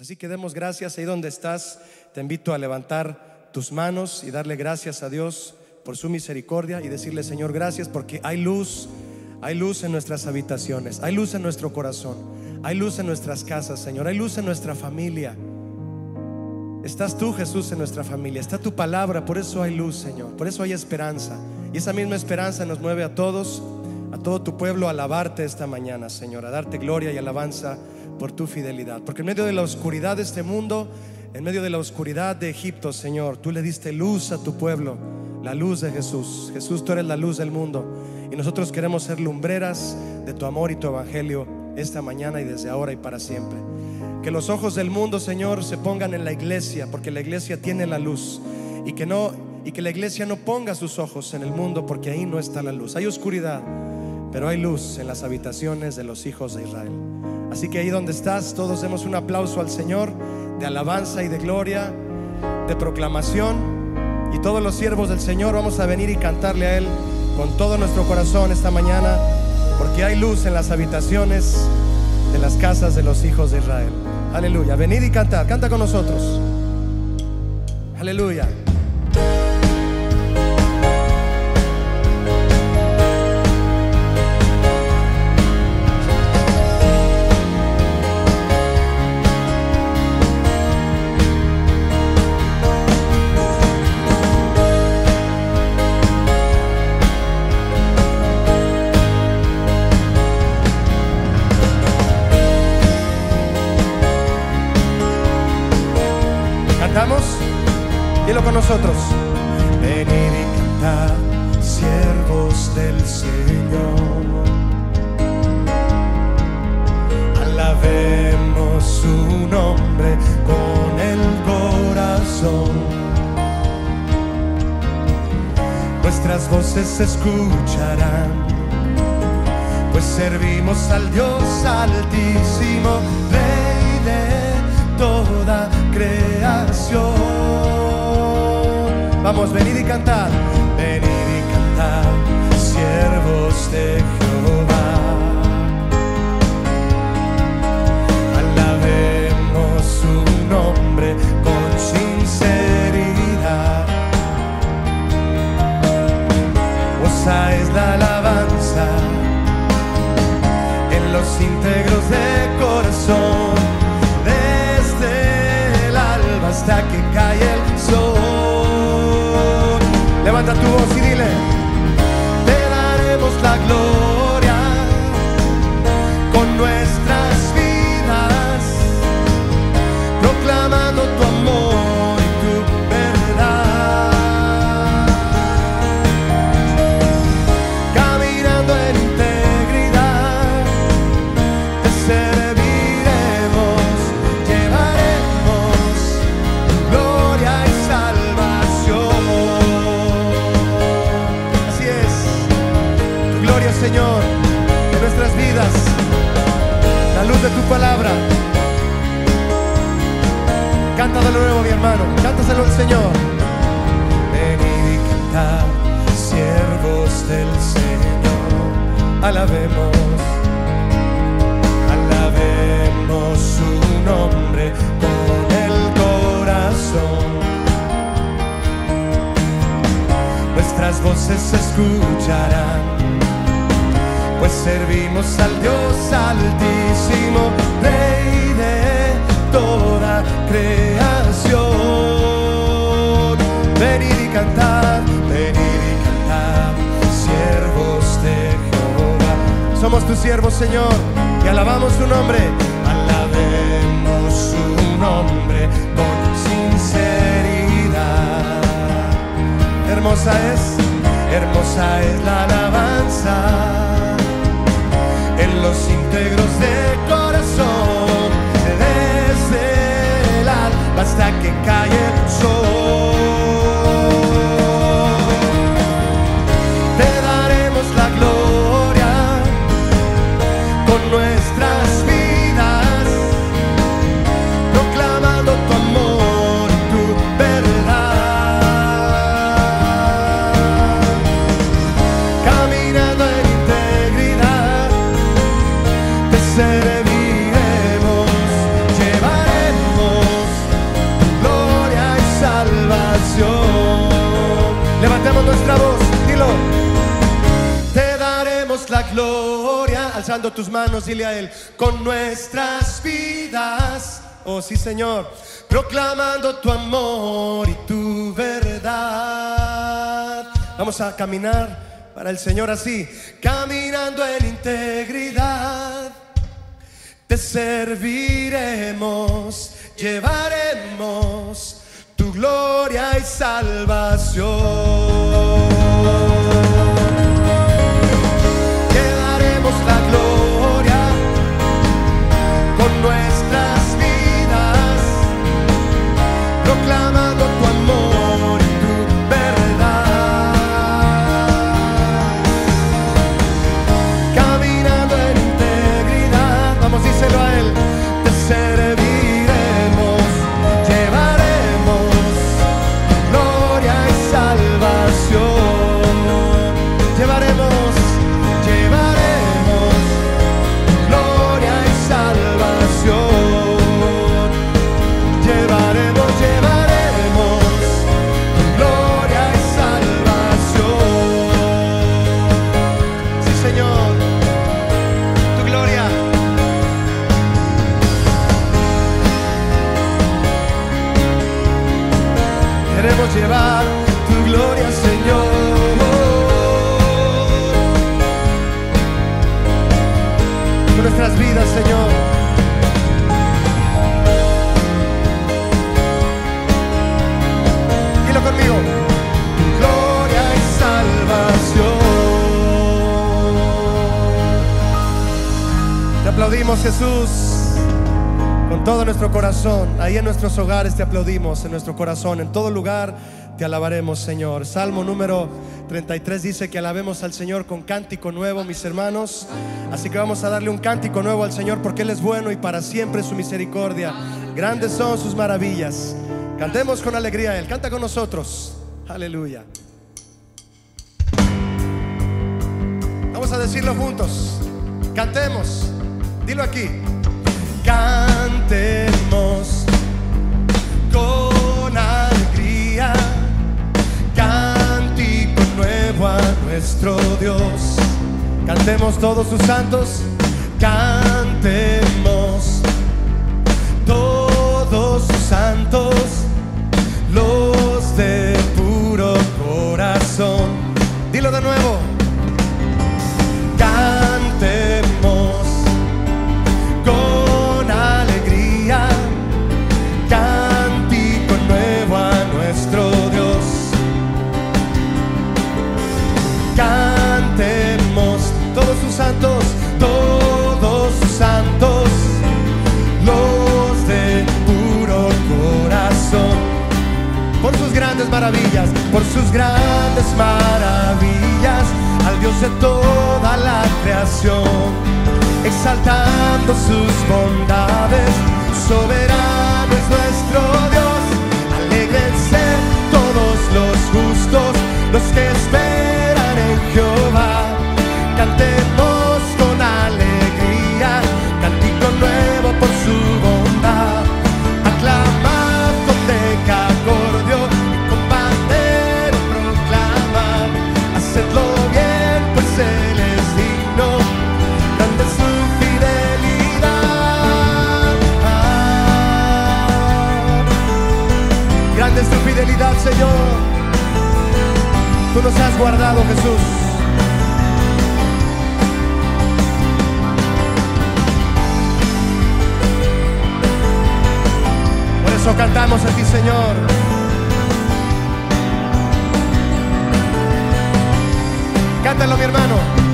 Así que demos gracias ahí donde estás. Te invito a levantar tus manos y darle gracias a Dios por su misericordia y decirle, Señor, gracias porque hay luz, hay luz en nuestras habitaciones, hay luz en nuestro corazón, hay luz en nuestras casas, Señor, hay luz en nuestra familia. Estás tú, Jesús, en nuestra familia, está tu palabra, por eso hay luz, Señor, por eso hay esperanza. Y esa misma esperanza nos mueve a todos, a todo tu pueblo, a alabarte esta mañana, Señor, a darte gloria y alabanza por tu fidelidad. Porque en medio de la oscuridad de este mundo, en medio de la oscuridad de Egipto, Señor, tú le diste luz a tu pueblo la luz de Jesús. Jesús, tú eres la luz del mundo. Y nosotros queremos ser lumbreras de tu amor y tu evangelio esta mañana y desde ahora y para siempre. Que los ojos del mundo, Señor, se pongan en la iglesia, porque la iglesia tiene la luz. Y que no y que la iglesia no ponga sus ojos en el mundo, porque ahí no está la luz. Hay oscuridad, pero hay luz en las habitaciones de los hijos de Israel. Así que ahí donde estás, todos demos un aplauso al Señor de alabanza y de gloria, de proclamación. Y todos los siervos del Señor vamos a venir y cantarle a Él con todo nuestro corazón esta mañana, porque hay luz en las habitaciones de las casas de los hijos de Israel. Aleluya. Venid y cantar. Canta con nosotros. Aleluya. Los íntegros de corazón, desde el alba hasta que dile a Él, con nuestras vidas. Oh sí, Señor, proclamando tu amor y tu verdad. Vamos a caminar para el Señor así, caminando en integridad. Te serviremos, llevaremos tu gloria y salvación. Ahí en nuestros hogares te aplaudimos, en nuestro corazón, en todo lugar te alabaremos, Señor. Salmo número 33 dice que alabemos al Señor con cántico nuevo, mis hermanos. Así que vamos a darle un cántico nuevo al Señor porque Él es bueno y para siempre su misericordia. Grandes son sus maravillas. Cantemos con alegría Él. Canta con nosotros. Aleluya. Vamos a decirlo juntos. Cantemos. Dilo aquí. Cantemos nuestro Dios. Cantemos todos sus santos. Cantemos todos sus santos. Maravillas, al Dios de toda la creación, exaltando sus bondades, soberano es nuestro Dios, alegrense todos los justos, los que esperan en Jehová, cantemos Tú nos has guardado, Jesús. Por eso cantamos a ti, Señor. Cántalo, mi hermano.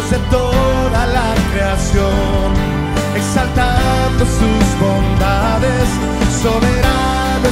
Dios de toda la creación, exaltando sus bondades, soberano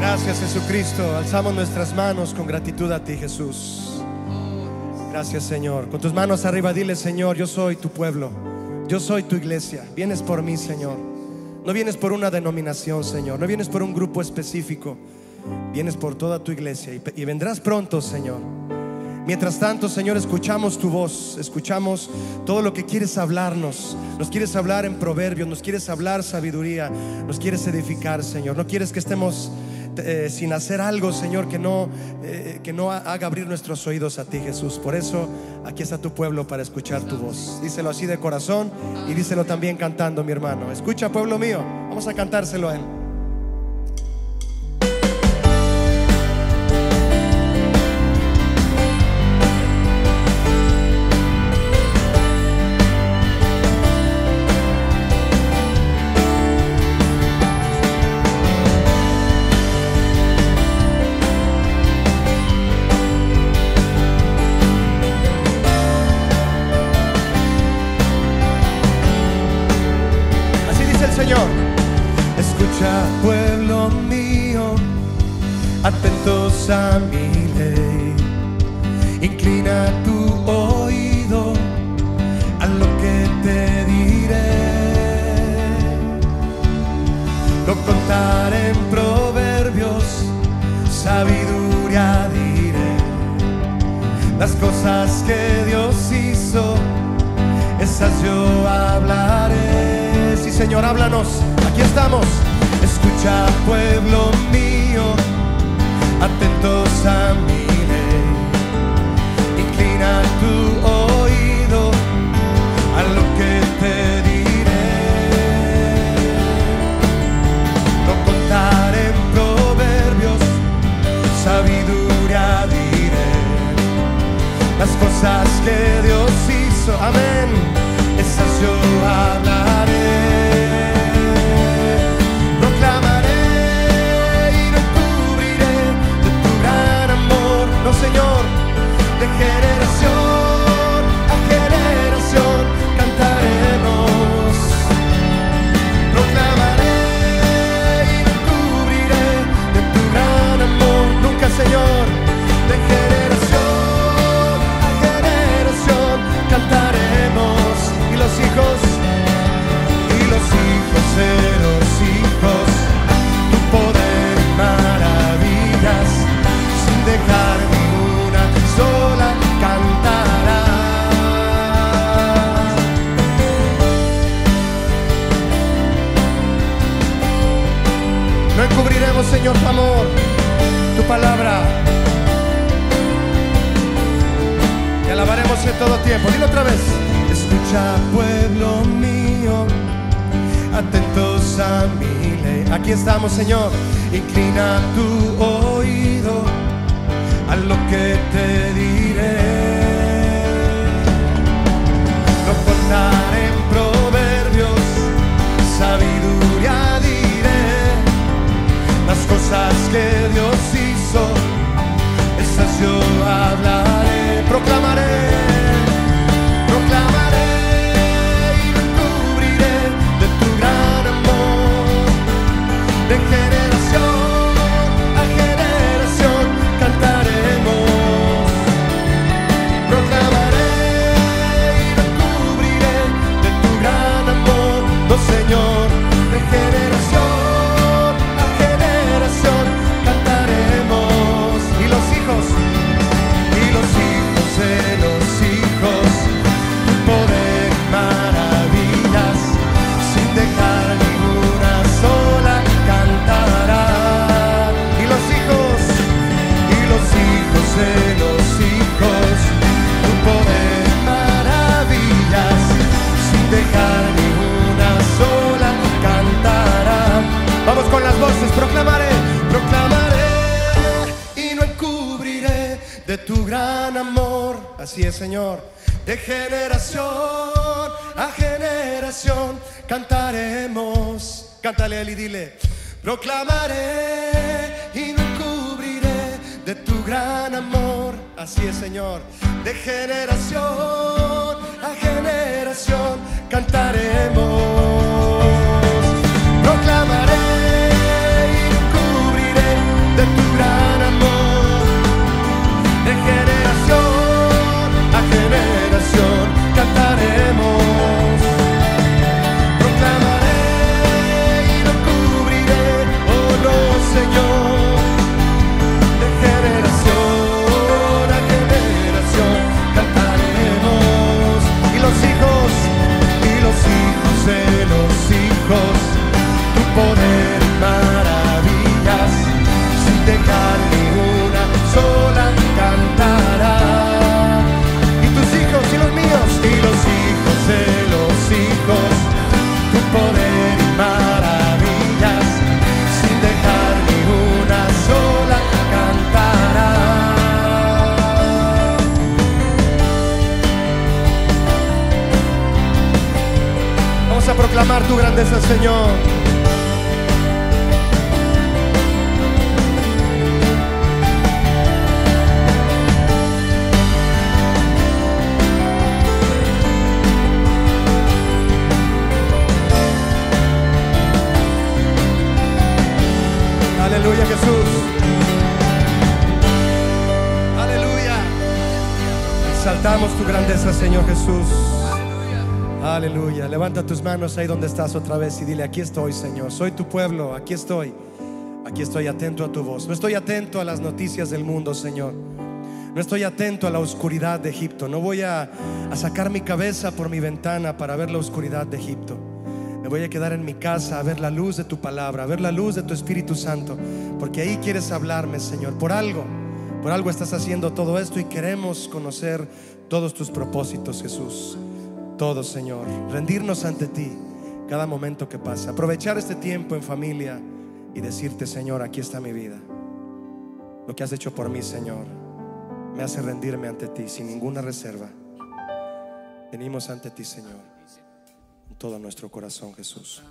Gracias Jesucristo. Alzamos nuestras manos con gratitud a ti, Jesús. Gracias Señor. Con tus manos arriba dile Señor, yo soy tu pueblo. Yo soy tu iglesia. Vienes por mí, Señor. No vienes por una denominación, Señor. No vienes por un grupo específico. Vienes por toda tu iglesia y vendrás pronto, Señor. Mientras tanto, Señor, escuchamos tu voz, escuchamos todo lo que quieres hablarnos. Nos quieres hablar en proverbios, nos quieres hablar sabiduría, nos quieres edificar, Señor. No quieres que estemos eh, sin hacer algo, Señor, que no, eh, que no haga abrir nuestros oídos a ti, Jesús. Por eso aquí está tu pueblo para escuchar tu voz. Díselo así de corazón y díselo también cantando, mi hermano. Escucha, pueblo mío, vamos a cantárselo a él. Lo contaré en proverbios, sabiduría diré. Las cosas que Dios hizo esas yo hablaré. Sí, Señor, háblanos. Aquí estamos. Escucha, pueblo mío, atentos a mi las cosas que Dios hizo, amén, esas yo hablaré. Los hijos tu poder maravillas sin dejar ninguna sola cantará. No encubriremos, Señor, tu amor, tu palabra. Te alabaremos en todo tiempo. Dilo otra vez. Escucha, pueblo mío, atentos a mi ley. Aquí estamos, Señor. Inclina tu oído a lo que te diré. Lo contaré en proverbios, sabiduría diré. Las cosas que Dios hizo, esas yo hablaré, proclamaré, proclamaré y no encubriré de tu gran amor. Así es, Señor, de generación a generación cantaremos. Cántale él y dile, proclamaré y no encubriré de tu gran amor. Así es, Señor, de generación a generación cantaremos. Proclamaré. Proclamar tu grandeza, Señor. Aleluya, Jesús. Aleluya. Exaltamos tu grandeza, Señor Jesús. Aleluya. Levanta tus manos ahí donde estás otra vez y dile, aquí estoy, Señor. Soy tu pueblo, aquí estoy. Aquí estoy atento a tu voz. No estoy atento a las noticias del mundo, Señor. No estoy atento a la oscuridad de Egipto. No voy a, a sacar mi cabeza por mi ventana para ver la oscuridad de Egipto. Me voy a quedar en mi casa a ver la luz de tu palabra, a ver la luz de tu Espíritu Santo. Porque ahí quieres hablarme, Señor. Por algo, por algo estás haciendo todo esto y queremos conocer todos tus propósitos, Jesús. Todo, Señor. Rendirnos ante ti cada momento que pasa. Aprovechar este tiempo en familia y decirte, Señor, aquí está mi vida. Lo que has hecho por mí, Señor, me hace rendirme ante ti sin ninguna reserva. Venimos ante ti, Señor, con todo nuestro corazón, Jesús.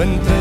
Lo entrego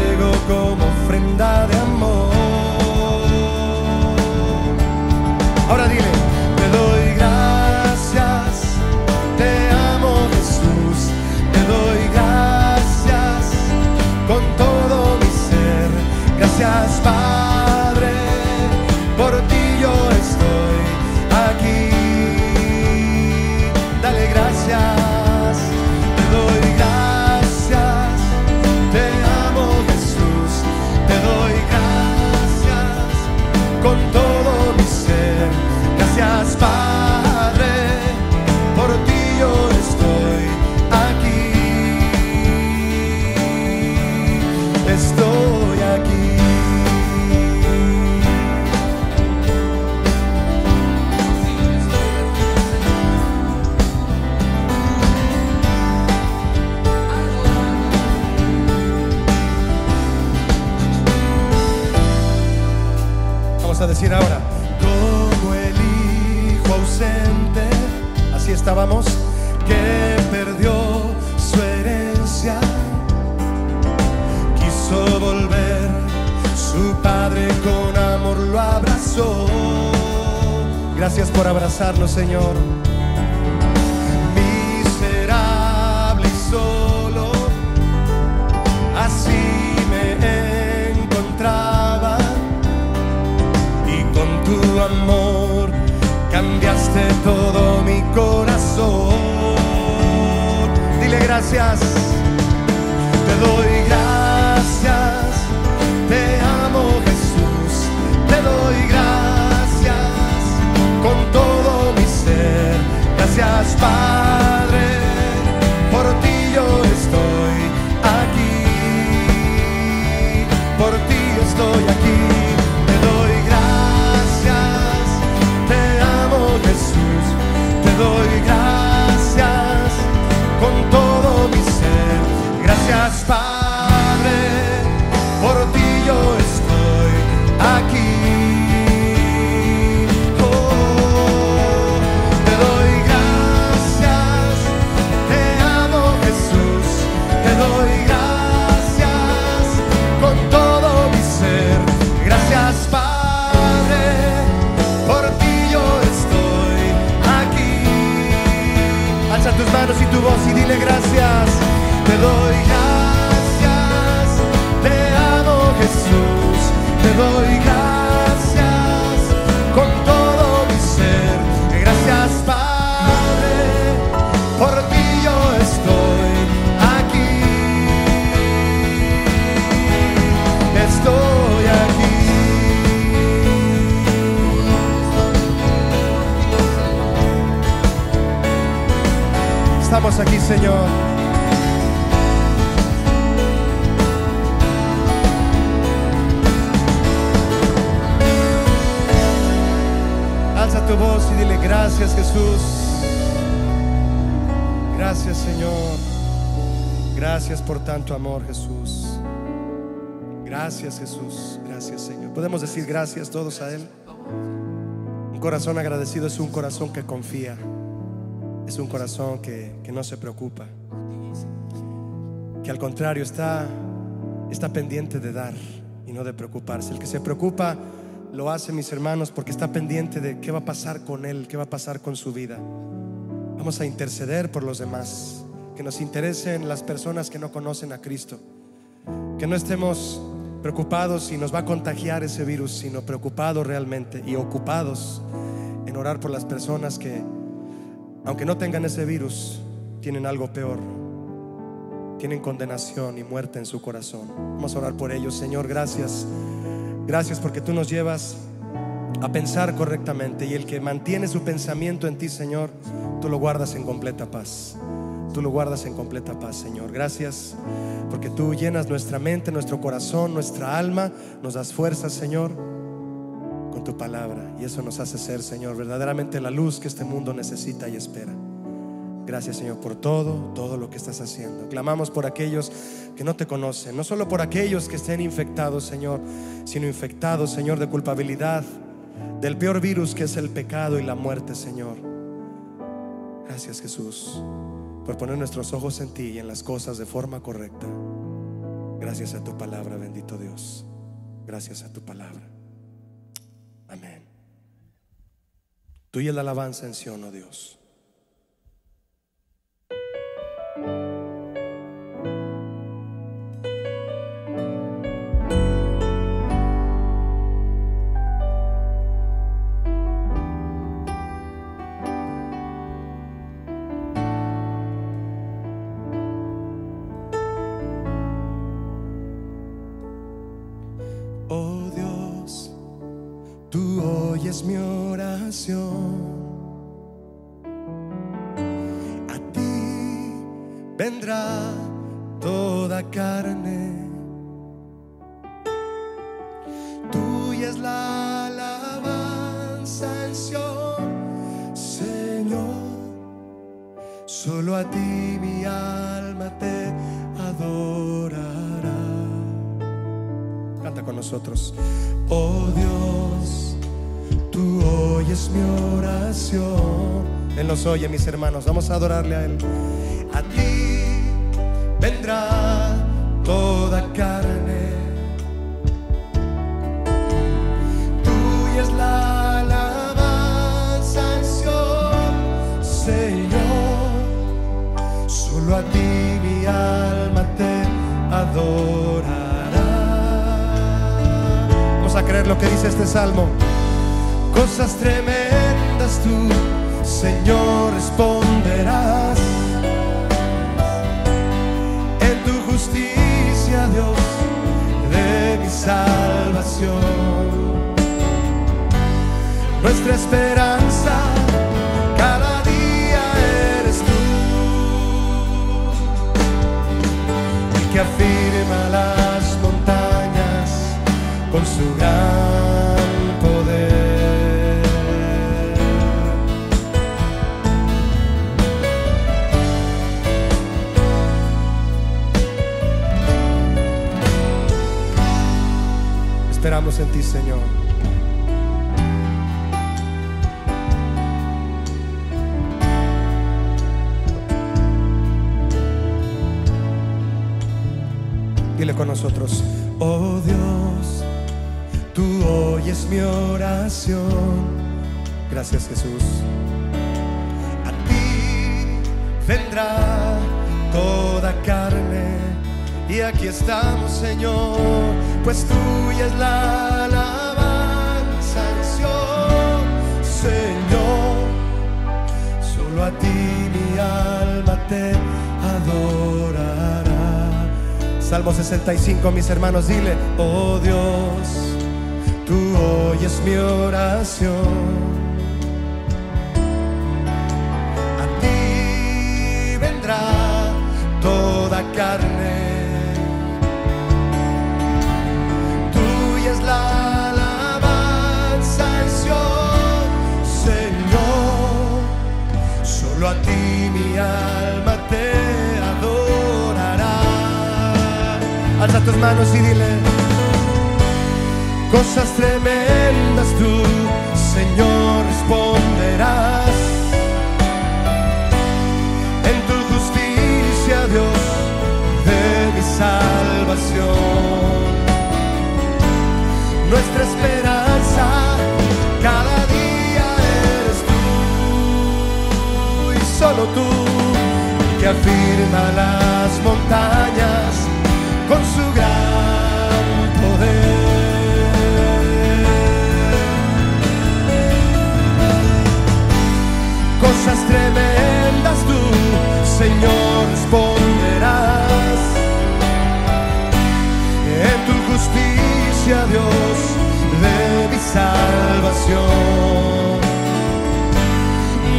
Gracias por abrazarnos, Señor. Miserable y solo, así me encontraba y con tu amor cambiaste todo mi corazón. Dile gracias, te doy Gracias Padre, con Jesús. Gracias, Jesús. Gracias, Señor. Podemos decir gracias todos a Él. Un corazón agradecido es un corazón que confía. Es un corazón que, que no se preocupa. Que al contrario está, está pendiente de dar y no de preocuparse. El que se preocupa lo hace, mis hermanos, porque está pendiente de qué va a pasar con él, qué va a pasar con su vida. Vamos a interceder por los demás. Que nos interesen las personas que no conocen a Cristo. Que no estemos preocupados si nos va a contagiar ese virus, sino preocupados realmente y ocupados en orar por las personas que, aunque no tengan ese virus, tienen algo peor. Tienen condenación y muerte en su corazón. Vamos a orar por ellos. Señor, gracias. Gracias porque tú nos llevas a pensar correctamente y el que mantiene su pensamiento en ti, Señor, tú lo guardas en completa paz. Tú lo guardas en completa paz, Señor. Gracias porque tú llenas nuestra mente, nuestro corazón, nuestra alma, nos das fuerzas, Señor, con tu palabra. Y eso nos hace ser, Señor, verdaderamente la luz que este mundo necesita y espera. Gracias, Señor, por todo, todo lo que estás haciendo. Clamamos por aquellos que no te conocen, no solo por aquellos que estén infectados, Señor, sino infectados, Señor, de culpabilidad, del peor virus que es el pecado y la muerte, Señor. Gracias, Jesús, por poner nuestros ojos en ti y en las cosas de forma correcta. Gracias a tu palabra, bendito Dios. Gracias a tu palabra. Amén. Tuya la alabanza en Sion, oh Dios. Es la alabanza en Sion, Señor. Solo a ti mi alma te adorará. Canta con nosotros. Oh Dios, tú oyes mi oración. Él nos oye, mis hermanos. Vamos a adorarle a Él. Vamos a creer lo que dice este salmo. Cosas tremendas tú, Señor, responderás. En tu justicia, Dios, de mi salvación. Nuestra esperanza cada día eres tú. Que afirma con su gran poder. Esperamos en ti, Señor. Dile con nosotros, oh Dios, tú oyes mi oración. Gracias Jesús. A ti vendrá toda carne. Y aquí estamos, Señor, pues tuya es la alabanza Señor. Solo a ti mi alma te adorará. Salmo 65, mis hermanos, dile, oh Dios, tú oyes mi oración. A ti vendrá toda carne. Tuya es la alabanza Señor. Solo a ti mi alma te adorará. Alza tus manos y dile. Cosas tremendas tú, Señor, responderás. En tu justicia, Dios, de mi salvación. Nuestra esperanza cada día eres tú y solo tú que afirma las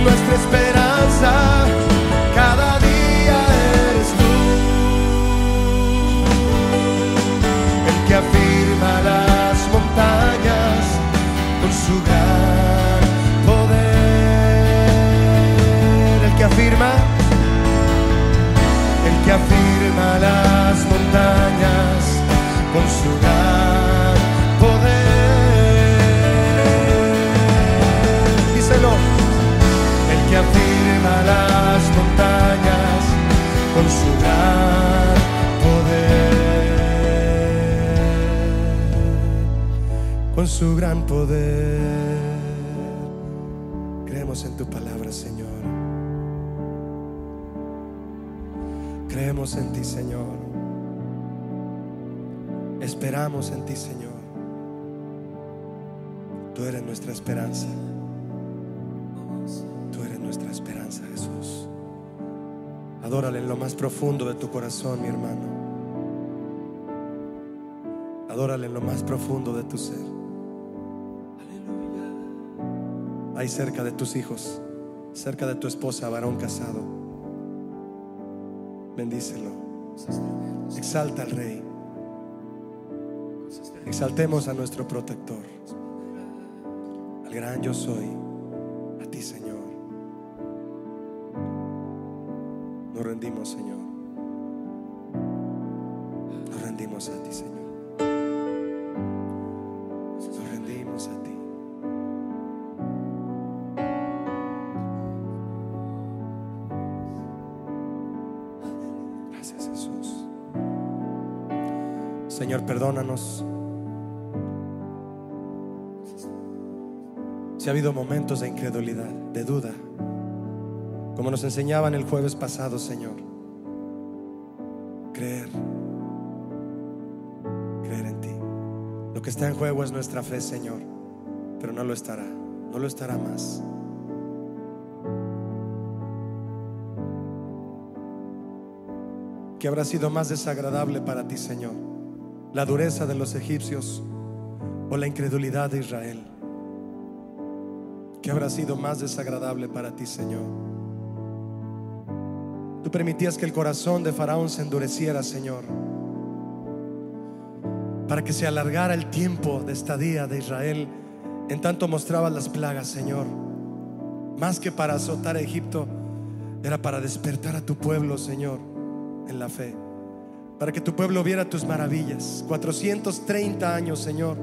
Nuestra esperanza su gran poder. Creemos en tu palabra, Señor. Creemos en ti, Señor. Esperamos en ti, Señor. Tú eres nuestra esperanza. Tú eres nuestra esperanza, Jesús. Adórale en lo más profundo de tu corazón, mi hermano. Adórale en lo más profundo de tu ser. Ahí cerca de tus hijos, cerca de tu esposa, varón casado. Bendícelo. Exalta al Rey. Exaltemos a nuestro protector. Al gran yo soy. De duda, como nos enseñaban el jueves pasado, Señor, creer, creer en ti. Lo que está en juego es nuestra fe, Señor, pero no lo estará, no lo estará más. ¿Qué habrá sido más desagradable para ti, Señor? ¿La dureza de los egipcios o la incredulidad de Israel? ¿Qué habrá sido más desagradable para ti, Señor? Tú permitías que el corazón de Faraón se endureciera, Señor, para que se alargara el tiempo de estadía de Israel. En tanto mostrabas las plagas, Señor. Más que para azotar a Egipto, era para despertar a tu pueblo, Señor en la fe, para que tu pueblo viera tus maravillas. 430 años, Señor,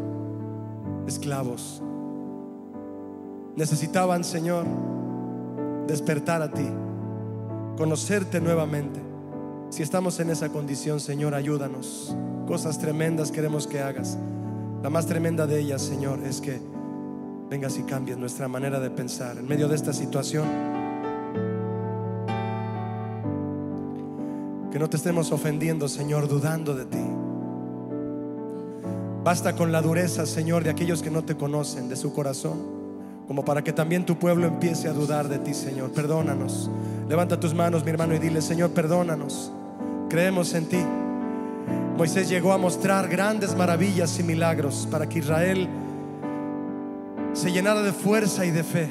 esclavos. Necesitaban, Señor, despertar a ti, conocerte nuevamente. Si estamos en esa condición, Señor, ayúdanos. Cosas tremendas queremos que hagas. La más tremenda de ellas, Señor, es que vengas y cambies nuestra manera de pensar en medio de esta situación Que no te estemos ofendiendo, Señor, dudando de ti. Basta con la dureza, Señor, de aquellos que no te conocen, de su corazón, como para que también tu pueblo empiece a dudar de ti, Señor. Perdónanos. Levanta tus manos, mi hermano, y dile, Señor, perdónanos. Creemos en ti. Moisés llegó a mostrar grandes maravillas y milagros para que Israel se llenara de fuerza y de fe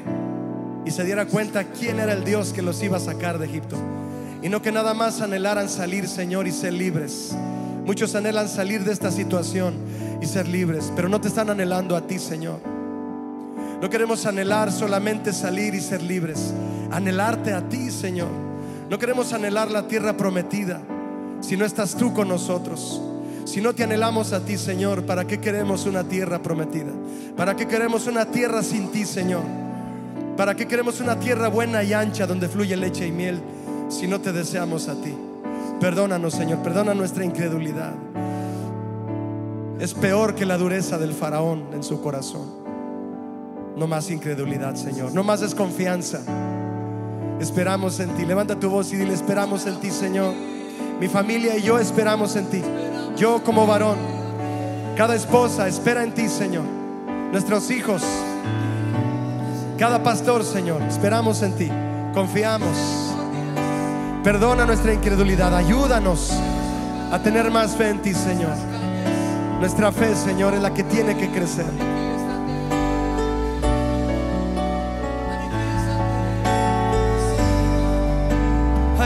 y se diera cuenta quién era el Dios que los iba a sacar de Egipto. Y no que nada más anhelaran salir, Señor, y ser libres. Muchos anhelan salir de esta situación y ser libres, pero no te están anhelando a ti, Señor. No queremos anhelar solamente salir y ser libres, anhelarte a ti, Señor. No queremos anhelar la tierra prometida si no estás tú con nosotros. Si no te anhelamos a ti, Señor, ¿para qué queremos una tierra prometida? ¿Para qué queremos una tierra sin ti, Señor? ¿Para qué queremos una tierra buena y ancha donde fluye leche y miel? si no te deseamos a ti. Perdónanos, Señor, perdona nuestra incredulidad. Es peor que la dureza del faraón en su corazón. No más incredulidad, Señor. No más desconfianza. Esperamos en ti. Levanta tu voz y dile, esperamos en ti, Señor. Mi familia y yo esperamos en ti. Yo como varón. Cada esposa espera en ti, Señor. Nuestros hijos. Cada pastor, Señor. Esperamos en ti. Confiamos. Perdona nuestra incredulidad. Ayúdanos a tener más fe en ti, Señor. Nuestra fe, Señor, es la que tiene que crecer.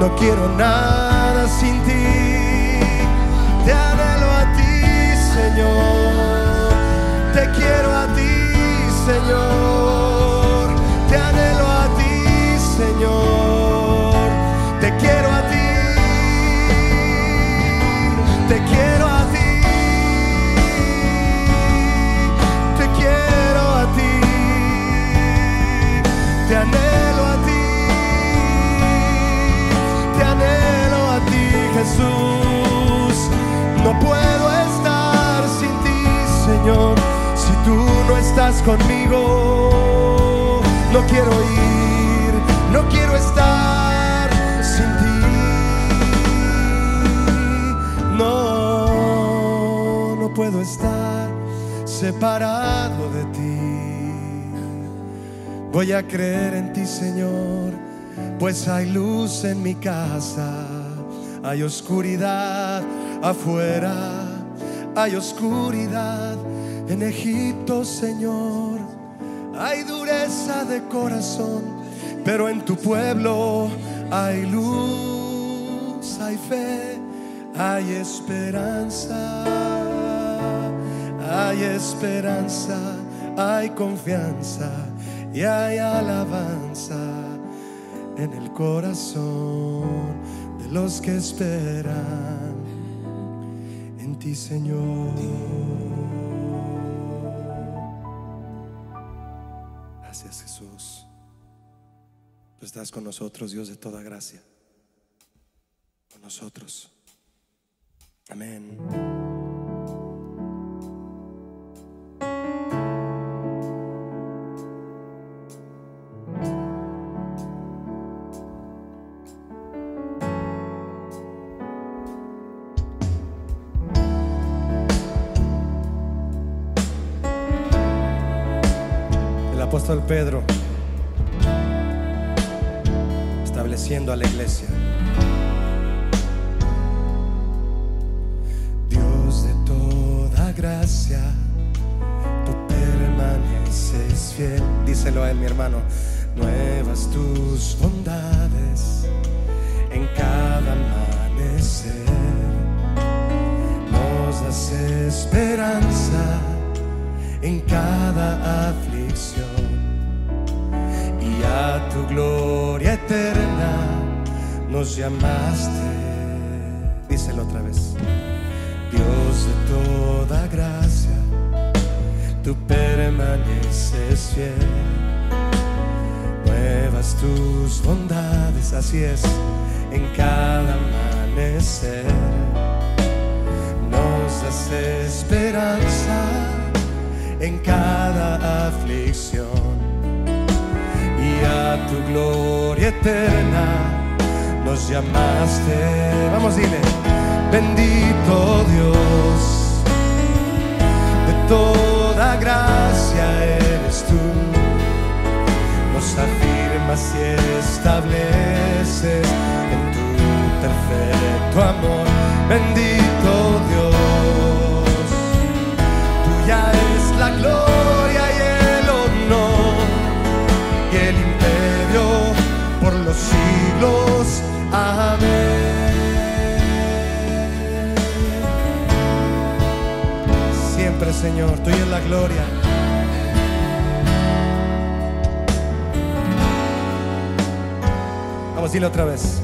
No quiero nada sin ti, conmigo. No quiero ir, no quiero estar sin ti. No, no puedo estar separado de ti. Voy a creer en ti, Señor, pues hay luz en mi casa, hay oscuridad afuera, hay oscuridad en Egipto, Señor, hay dureza de corazón, pero en tu pueblo hay luz. hay fe, hay esperanza, hay esperanza, hay confianza y hay alabanza en el corazón de los que esperan en ti, Señor. Estás con nosotros, Dios de toda gracia. Con nosotros. Amén. El apóstol Pedro y a tu gloria eterna nos llamaste. Díselo otra vez. Dios de toda gracia, tú permaneces fiel. Nuevas tus bondades, así es, en cada amanecer. Nos das esperanza en cada aflicción. Y a tu gloria eterna nos llamaste. Vamos, dile, bendito Dios, de toda gracia eres tú, nos afirmas y estableces en tu perfecto amor, bendito la gloria y el honor y el imperio por los siglos. Amén. Siempre, Señor, tuya es la gloria. Vamos a decirlo otra vez.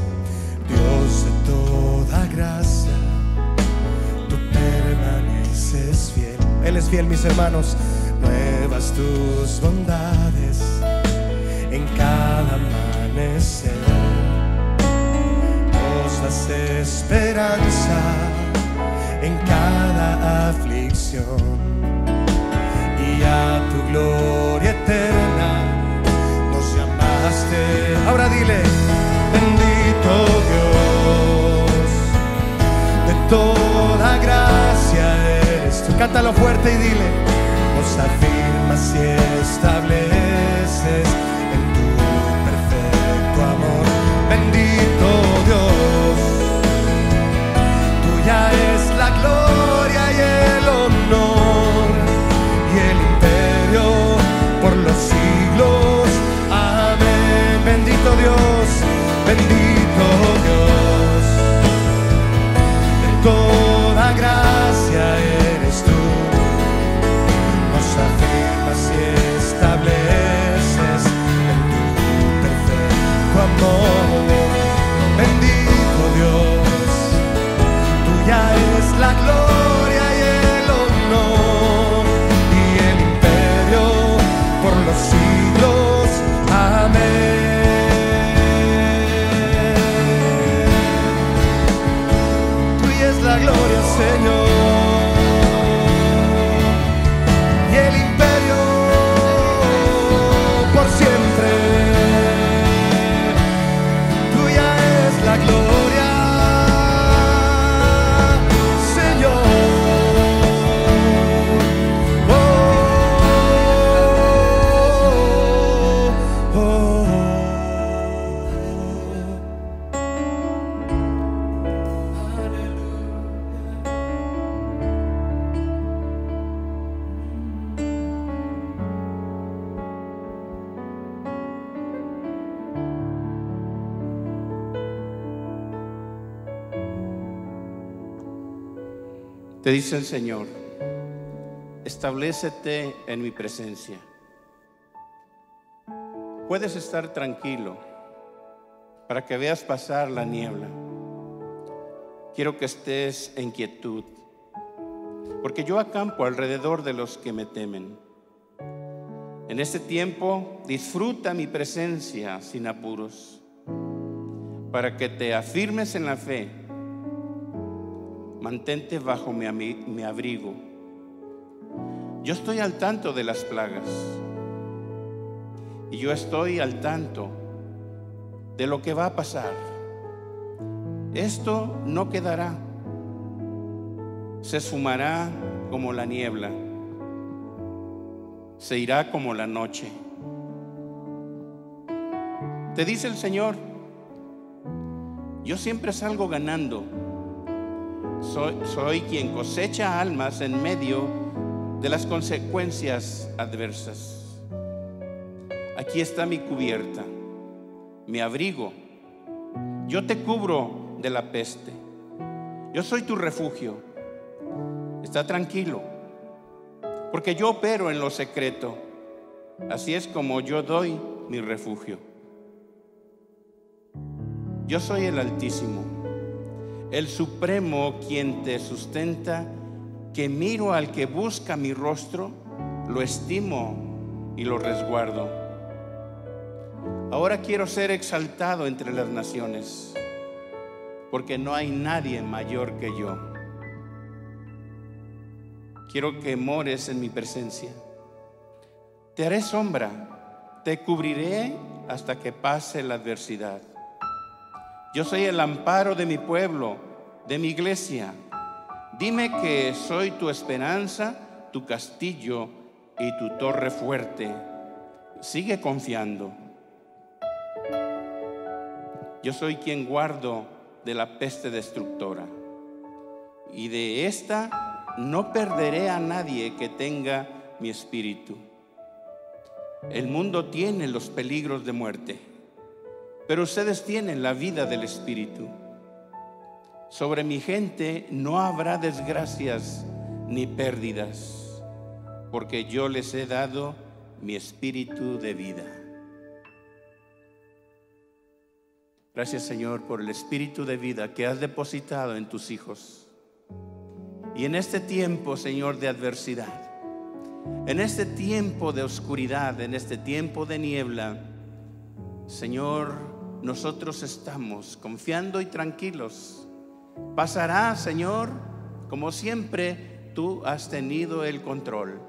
Él es fiel, mis hermanos. Nuevas tus bondades en cada amanecer. Nos das esperanza en cada aflicción. Y a tu gloria eterna nos llamaste. Ahora dile, bendito Dios, de toda gracia. Cántalo fuerte y dile, nos afirmas y estableces en tu perfecto amor. Bendito Dios, tuya es la gloria y el honor Bendito Dios, tuya es la gloria. Te dice el Señor, establecete en mi presencia. Puedes estar tranquilo para que veas pasar la niebla. Quiero que estés en quietud, porque yo acampo alrededor de los que me temen. En este tiempo disfruta mi presencia sin apuros, para que te afirmes en la fe. Mantente bajo mi, mi abrigo. Yo estoy al tanto de las plagas y yo estoy al tanto de lo que va a pasar. Esto no quedará, se esfumará como la niebla, se irá como la noche. Te dice el Señor, yo siempre salgo ganando. Soy, quien cosecha almas en medio de las consecuencias adversas. Aquí está mi cubierta mi abrigo. Yo te cubro de la peste. Yo soy tu refugio. Está tranquilo, porque yo opero en lo secreto. Así es como yo doy mi refugio. Yo soy el Altísimo, el Supremo quien te sustenta, que miro al que busca mi rostro, lo estimo y lo resguardo. Ahora quiero ser exaltado entre las naciones, porque no hay nadie mayor que yo. Quiero que mores en mi presencia. Te haré sombra, te cubriré hasta que pase la adversidad. Yo soy el amparo de mi pueblo, de mi iglesia. Dime que soy tu esperanza, tu castillo y tu torre fuerte. Sigue confiando. Yo soy quien guardo de la peste destructora. Y de esta no perderé a nadie que tenga mi espíritu. El mundo tiene los peligros de muerte, pero ustedes tienen la vida del espíritu. Sobre mi gente no habrá desgracias ni pérdidas, porque yo les he dado mi espíritu de vida. Gracias Señor por el espíritu de vida que has depositado en tus hijos. Y en este tiempo, Señor, de adversidad, en este tiempo de oscuridad, en este tiempo de niebla, Señor, nosotros estamos confiando y tranquilos. Pasará, Señor, como siempre tú has tenido el control.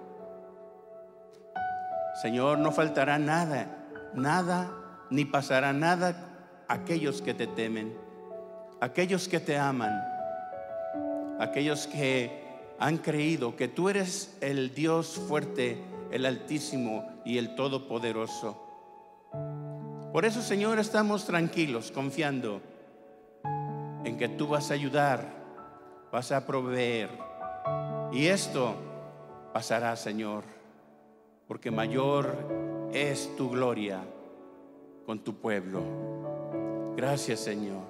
Señor, no faltará nada, nada, ni pasará nada aquellos que te temen, aquellos que te aman, aquellos que han creído que tú eres el Dios fuerte, el Altísimo y el Todopoderoso. Por eso, Señor, estamos tranquilos, confiando en que tú vas a ayudar, vas a proveer. Y esto pasará, Señor, porque mayor es tu gloria con tu pueblo. Gracias Señor.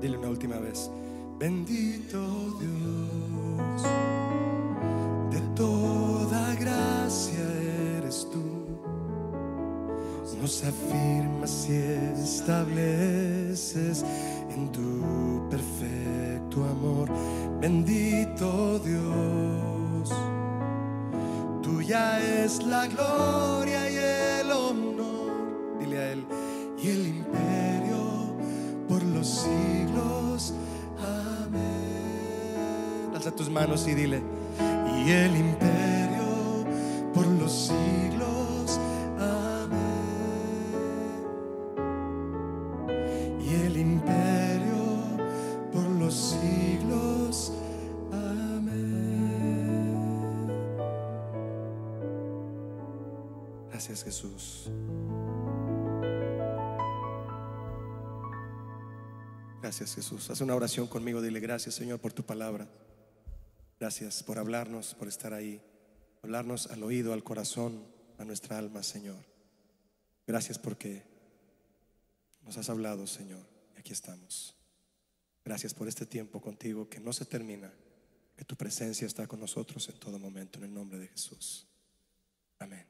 Dile una última vez. Bendito Dios, Nos afirmas y estableces en tu perfecto amor. Bendito Dios Tuya es la gloria y el honor, dile a Él, y el imperio por los siglos. Amén. Alza tus manos y dile, y el imperio Gracias Jesús. Haz una oración conmigo. Dile gracias Señor por tu palabra. Gracias por hablarnos, por estar ahí. Hablarnos al oído, al corazón, a nuestra alma, Señor. Gracias porque Nos has hablado, Señor, y aquí estamos. Gracias por este tiempo contigo que no se termina, que tu presencia está con nosotros en todo momento, en el nombre de Jesús. Amén.